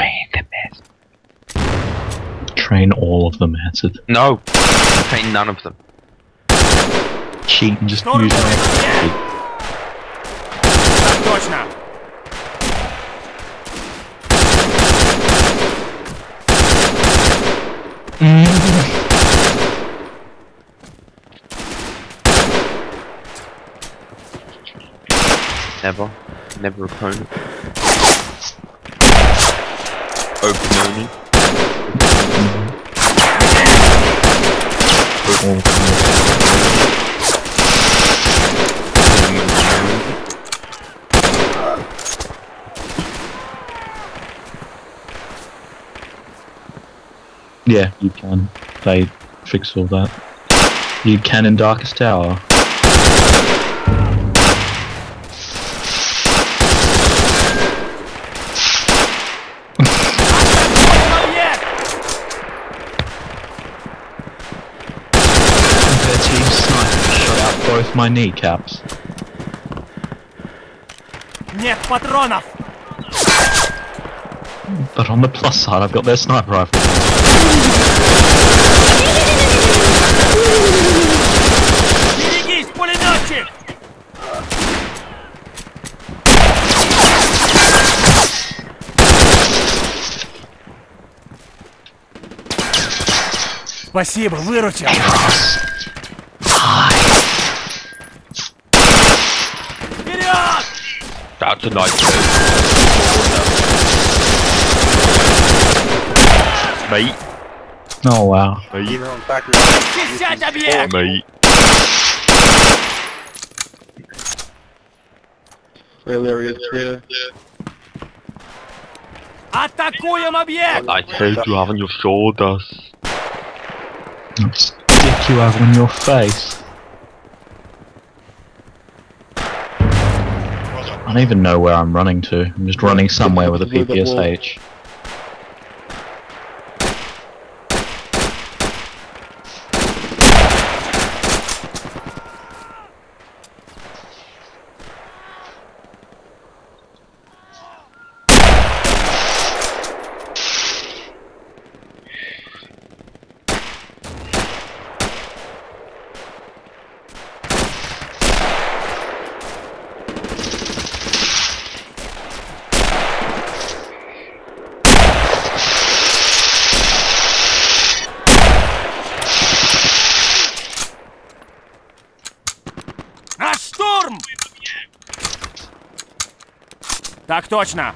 Train the mess. Train all of them, acid. No! Train none of them. Cheat and just Not use my yeah. Dodge now. Never. Never opponent. Open only. Yeah, you can. They fix all that. You can in Darkest Tower. both my kneecaps. Нет патронов! But on the plus side, I've got their sniper rifle. Берегись, пулеметчик! Спасибо, выручил! That's a nice move. Mate, Oh wow. mate, Чищать объект! mate. Атакуем объект! I told you have on your shoulders. Stick you out on your face. I don't even know where I'm running to. I'm just running somewhere with a PPSH. Так точно!